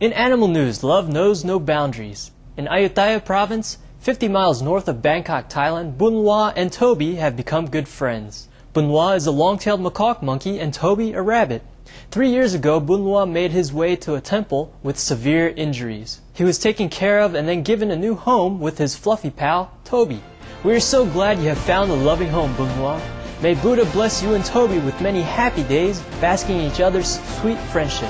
In animal news, love knows no boundaries. In Ayutthaya province, 50 miles north of Bangkok, Thailand, Bunhwa and Toby have become good friends. Bunhwa is a long-tailed macaque monkey and Toby a rabbit. Three years ago, Bunhwa made his way to a temple with severe injuries. He was taken care of and then given a new home with his fluffy pal, Toby. We are so glad you have found a loving home, Bunhwa. May Buddha bless you and Toby with many happy days, basking in each other's sweet friendship.